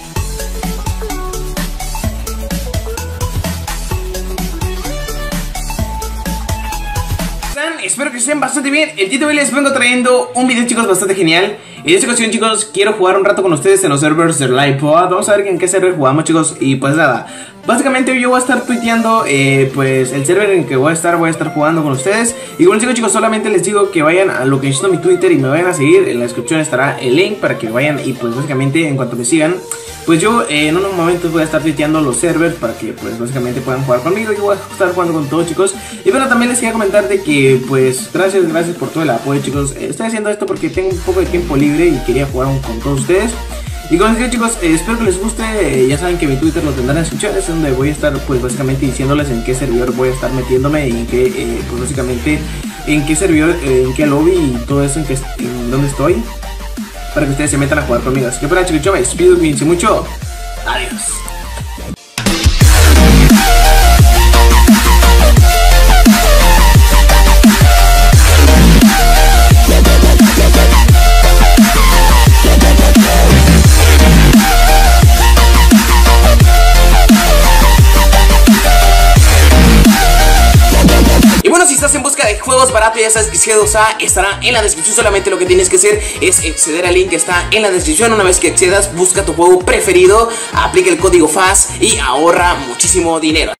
Bye. Espero que estén bastante bien. El día de hoy les vengo trayendo un video chicos bastante genial. En esta ocasión chicos quiero jugar un rato con ustedes en los servers del iPod Vamos a ver en qué server jugamos chicos. Y pues nada, básicamente yo voy a estar tuiteando eh, pues el server en que voy a estar Voy a estar jugando con ustedes. Y como les digo chicos solamente les digo que vayan a lo que es mi Twitter y me vayan a seguir. En la descripción estará el link para que vayan y pues básicamente en cuanto me sigan pues yo eh, en unos momentos voy a estar tuiteando los servers para que pues básicamente puedan jugar conmigo. Yo voy a estar jugando con todos chicos. Y bueno, también les quería comentar de que pues gracias, gracias por todo el apoyo chicos. Eh, estoy haciendo esto porque tengo un poco de tiempo libre y quería jugar con todos ustedes. Y con eso chicos, eh, espero que les guste, ya saben que mi Twitter lo tendrán en es donde voy a estar pues básicamente diciéndoles en qué servidor voy a estar metiéndome y en qué, pues básicamente en qué servidor, en qué lobby y todo eso, en, qué, en dónde estoy para que ustedes se metan a jugar conmigo. Así que para chicos, yo me despido, cuídense mucho. Adiós. Estás en busca de juegos baratos, ya sabes que C2A estará en la descripción. Solamente lo que tienes que hacer es acceder al link que está en la descripción. Una vez que accedas, busca tu juego preferido, aplica el código FAS y ahorra muchísimo dinero.